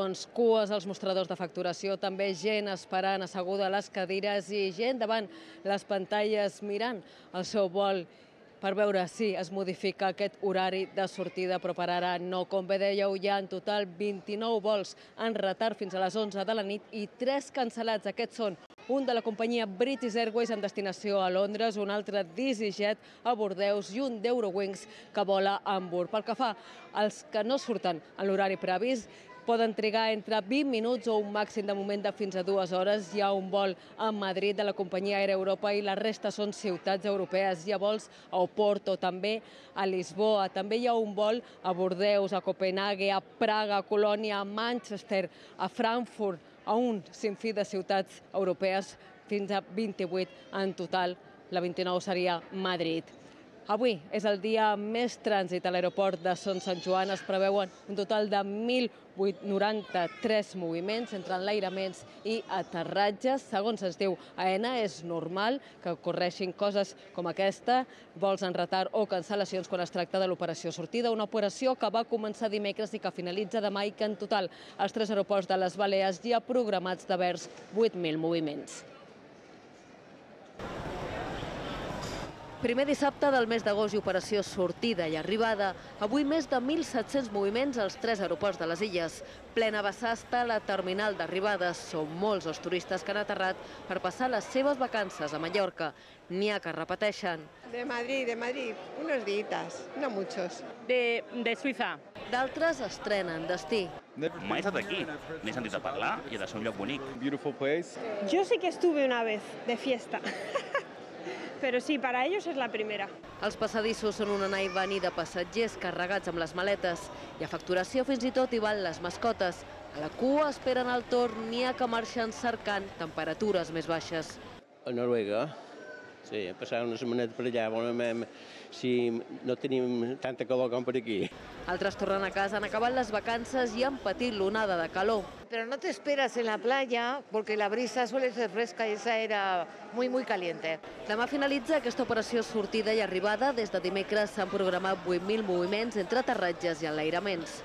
Doncs cues als mostradors de facturació, també gent esperant asseguda a les cadires i gent davant les pantalles mirant el seu vol per veure si es modifica aquest horari de sortida, però per ara no. Com bé dèieu, hi ha en total 29 vols en retard fins a les 11 de la nit i 3 cancel·lats. Aquests són un de la companyia British Airways amb destinació a Londres, un altre d'EasyJet a Bordeus i un d'Eurowings que vola a Hamburg. Pel que fa als que no surten en l'horari previst, poden trigar entre 20 minuts o un màxim de moment de fins a dues hores. Hi ha un vol a Madrid de la companyia Air Europa i la resta són ciutats europees. Hi ha vols a Oporto, també a Lisboa. També hi ha un vol a Bordeus, a Copenhague, a Praga, a Colònia, a Manchester, a Frankfurt, a un sinfí de ciutats europees, fins a 28 en total. La 29 seria Madrid. Avui és el dia més trànsit a l'aeroport de Son Sant Joan. Es preveuen un total de 1.093 moviments entre enlairaments i aterratges. Segons ens diu AENA, és normal que ocorreixin coses com aquesta, vols en retard o cancel·lacions quan es tracta de l'operació sortida, una operació que va començar dimecres i que finalitza demà i que en total als tres aeroports de les Balears ha programats de vers 8.000 moviments. Primer dissabte del mes d'agost i operació sortida i arribada. Avui més de 1.700 moviments als tres aeroports de les illes. Plena vessasta la terminal d'arribades. Són molts els turistes que han aterrat per passar les seves vacances a Mallorca. N'hi ha que repeteixen. De Madrid, de Madrid, unos días, no muchos. De, de Suïssa. D'altres estrenen destí. Mai he estat aquí. N'he sentit a parlar i ha de ser un lloc bonic. beautiful place. Yo sí que estuve una vez de fiesta. Pero sí, para ellos es la primera. Els passadissos són una anar i venir de passatgers carregats amb les maletes i a facturació fins i tot hi van les mascotes. A la cua esperen el torn, n'hi ha que marxen cercant temperatures més baixes. A Noruega, sí, passar una setmaneta per allà, veurem si no tenim tanta calor com per aquí. Altres tornen a casa, han acabat les vacances i han patit l'onada de calor. Pero no te esperas en la playa porque la brisa suele ser fresca y esa era muy, muy caliente. Demà finalitza aquesta operació sortida i arribada. Des de dimecres s'han programat 8.000 moviments entre aterratges i enlairaments.